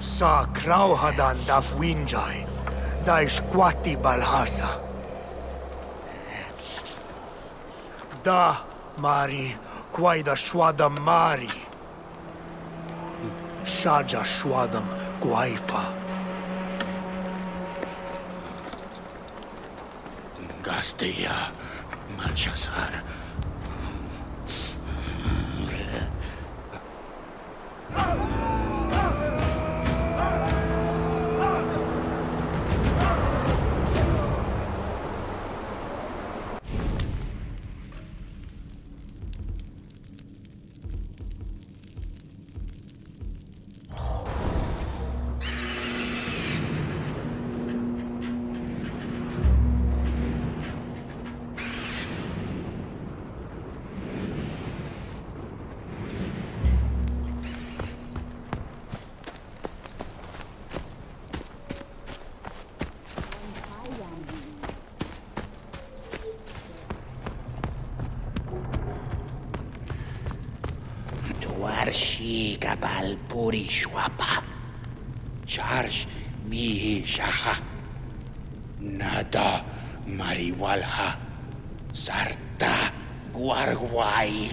Sa krauhadan da winjai, da ishkwati balhasa. Da, Mari, quai da shwadam Mari. Shaja shwadam guaifa. Gastia, Malchazar. Charshi Kapalpuri Shwapa. Charsh Mi Shaha. Nata Mariwalha. Sarta Guarguay.